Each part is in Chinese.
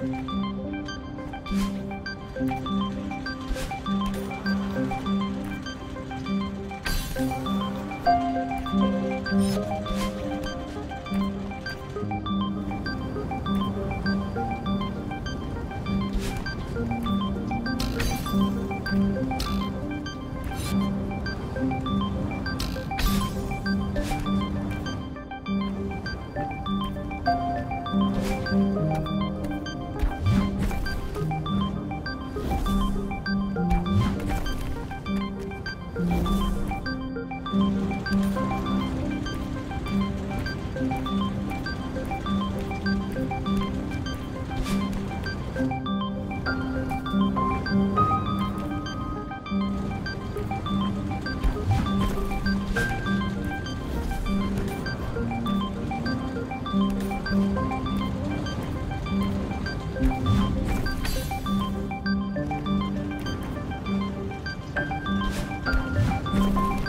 嗯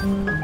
嗯。